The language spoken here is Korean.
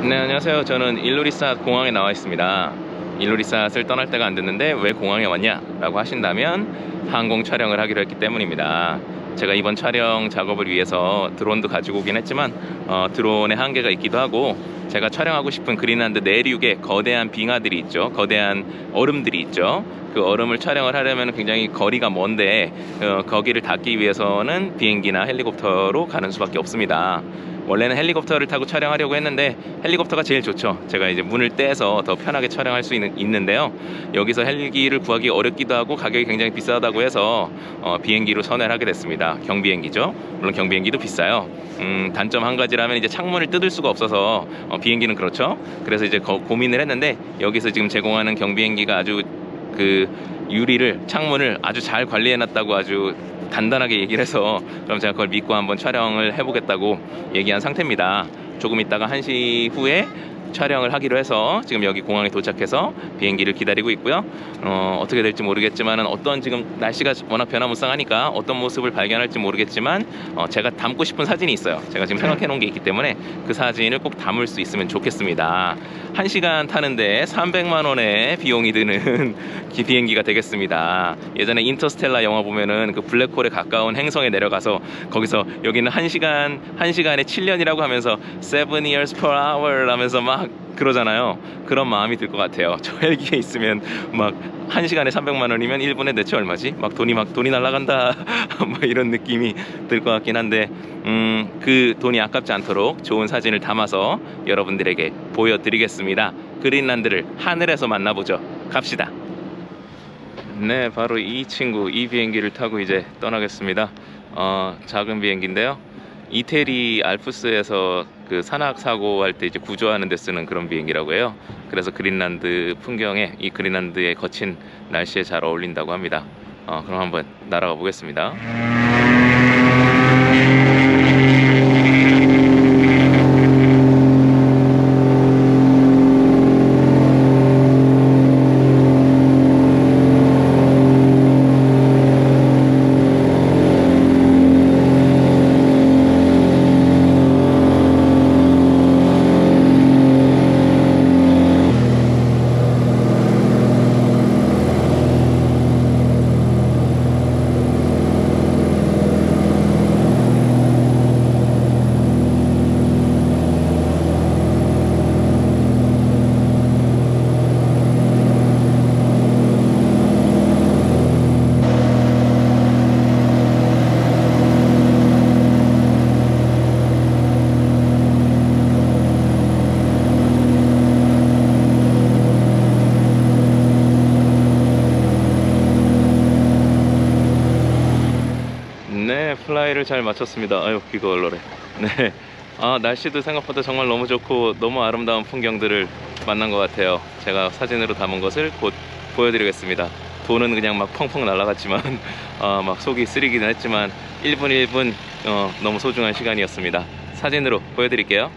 네 안녕하세요. 저는 일루리사 공항에 나와 있습니다. 일루리사를 떠날 때가 안 됐는데 왜 공항에 왔냐? 라고 하신다면 항공 촬영을 하기로 했기 때문입니다. 제가 이번 촬영 작업을 위해서 드론도 가지고 오긴 했지만 어, 드론의 한계가 있기도 하고 제가 촬영하고 싶은 그린란드 내륙에 거대한 빙하들이 있죠. 거대한 얼음들이 있죠. 그 얼음을 촬영을 하려면 굉장히 거리가 먼데 어, 거기를 닿기 위해서는 비행기나 헬리콥터로 가는 수밖에 없습니다 원래는 헬리콥터를 타고 촬영하려고 했는데 헬리콥터가 제일 좋죠. 제가 이제 문을 떼서 더 편하게 촬영할 수 있는, 있는데요. 여기서 헬기를 구하기 어렵기도 하고 가격이 굉장히 비싸다고 해서 어, 비행기로 선회를 하게 됐습니다. 경비행기죠? 물론 경비행기도 비싸요. 음, 단점 한 가지라면 이제 창문을 뜯을 수가 없어서 어, 비행기는 그렇죠? 그래서 이제 거, 고민을 했는데 여기서 지금 제공하는 경비행기가 아주 그 유리를 창문을 아주 잘 관리해 놨다고 아주 단단하게 얘기를 해서 그럼 제가 그걸 믿고 한번 촬영을 해보겠다고 얘기한 상태입니다. 조금 있다가 1시 후에 촬영을 하기로 해서 지금 여기 공항에 도착해서 비행기를 기다리고 있고요. 어, 어떻게 될지 모르겠지만 어떤 지금 날씨가 워낙 변화무쌍하니까 어떤 모습을 발견할지 모르겠지만 어, 제가 담고 싶은 사진이 있어요. 제가 지금 생각해 놓은 게 있기 때문에 그 사진을 꼭 담을 수 있으면 좋겠습니다. 1시간 타는데 300만 원의 비용이 드는 비행기가 되겠습니다. 예전에 인터스텔라 영화 보면은 그 블랙홀에 가까운 행성에 내려가서 거기서 여기는 1시간 1시간에 7년이라고 하면서 7 years per hour 하면서 막 그러잖아요. 그런 마음이 들 것 같아요. 저 헬기에 있으면 막 1시간에 300만 원이면 1분에 대체 얼마지? 막 돈이 막 돈이 날아간다. 막 이런 느낌이 들 것 같긴 한데 음, 그 돈이 아깝지 않도록 좋은 사진을 담아서 여러분들에게 보여드리겠습니다. 그린란드를 하늘에서 만나보죠. 갑시다. 네 바로 이 친구 이 비행기를 타고 이제 떠나겠습니다. 어, 작은 비행기인데요 이태리 알프스에서 그 산악 사고 할 때 이제 구조하는 데 쓰는 그런 비행기라고 해요. 그래서 그린란드 풍경에 이 그린란드의 거친 날씨에 잘 어울린다고 합니다. 어, 그럼 한번 날아가 보겠습니다. 네, fly를 잘 마쳤습니다. 아유, 귀가 얼얼해. 네. 아, 날씨도 생각보다 정말 너무 좋고 너무 아름다운 풍경들을 만난 것 같아요. 제가 사진으로 담은 것을 곧 보여드리겠습니다. 돈은 그냥 막 펑펑 날아갔지만, 아, 막 속이 쓰리기는 했지만, 1분 1분, 어, 너무 소중한 시간이었습니다. 사진으로 보여드릴게요.